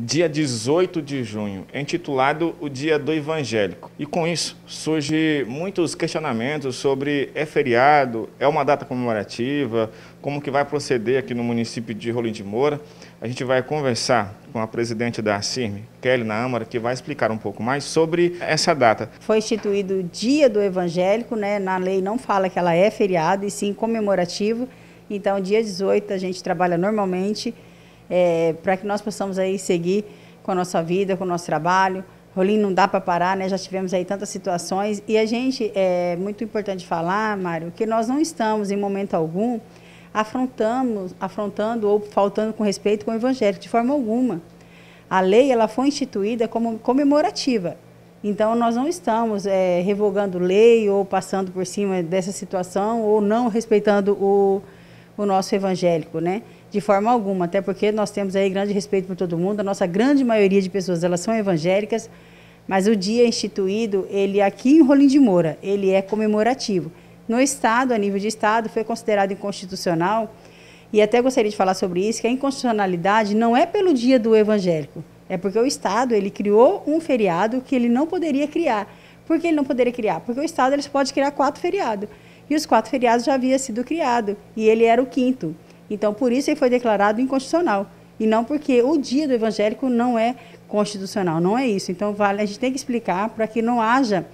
dia 18 de junho, intitulado o Dia do Evangélico. E com isso surge muitos questionamentos sobre é feriado, é uma data comemorativa, como que vai proceder aqui no município de Rolim de Moura. A gente vai conversar com a presidente da CIRM, Kelly Naamara, que vai explicar um pouco mais sobre essa data. Foi instituído o Dia do Evangélico, né? na lei não fala que ela é feriado, e sim comemorativo. Então, dia 18 a gente trabalha normalmente é, para que nós possamos aí seguir com a nossa vida, com o nosso trabalho. Rolim não dá para parar, né? Já tivemos aí tantas situações e a gente é muito importante falar, Mário, que nós não estamos em momento algum afrontamos, afrontando ou faltando com respeito com o evangelho de forma alguma. A lei ela foi instituída como comemorativa. Então nós não estamos é, revogando lei ou passando por cima dessa situação ou não respeitando o, o nosso evangélico, né? De forma alguma, até porque nós temos aí grande respeito por todo mundo, a nossa grande maioria de pessoas, elas são evangélicas, mas o dia instituído, ele aqui em Rolim de Moura, ele é comemorativo. No Estado, a nível de Estado, foi considerado inconstitucional, e até gostaria de falar sobre isso, que a inconstitucionalidade não é pelo dia do evangélico, é porque o Estado, ele criou um feriado que ele não poderia criar. Por que ele não poderia criar? Porque o Estado ele pode criar quatro feriados. E os quatro feriados já haviam sido criados, e ele era o quinto. Então, por isso ele foi declarado inconstitucional. E não porque o dia do evangélico não é constitucional, não é isso. Então, vale, a gente tem que explicar para que não haja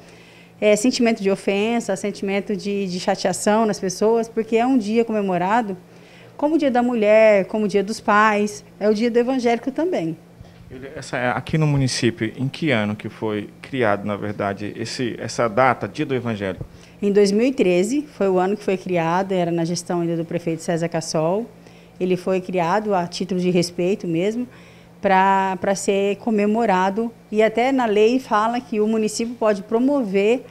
é, sentimento de ofensa, sentimento de, de chateação nas pessoas, porque é um dia comemorado como o dia da mulher, como o dia dos pais, é o dia do evangélico também. Essa, é, aqui no município, em que ano que foi criado, na verdade, esse, essa data, dia do evangélico? Em 2013, foi o ano que foi criado, era na gestão ainda do prefeito César Cassol. Ele foi criado a título de respeito mesmo, para ser comemorado. E até na lei fala que o município pode promover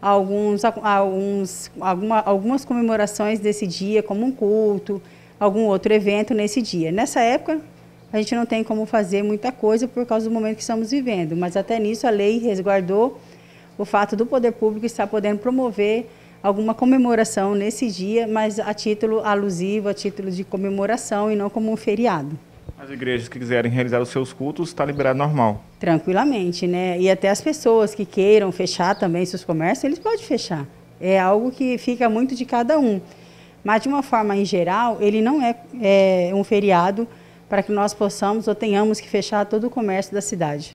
alguns, alguns, alguma, algumas comemorações desse dia, como um culto, algum outro evento nesse dia. Nessa época, a gente não tem como fazer muita coisa por causa do momento que estamos vivendo, mas até nisso a lei resguardou o fato do poder público estar podendo promover alguma comemoração nesse dia, mas a título alusivo, a título de comemoração e não como um feriado. As igrejas que quiserem realizar os seus cultos, está liberado normal? Tranquilamente, né? E até as pessoas que queiram fechar também seus comércios, eles podem fechar. É algo que fica muito de cada um. Mas, de uma forma em geral, ele não é, é um feriado para que nós possamos ou tenhamos que fechar todo o comércio da cidade.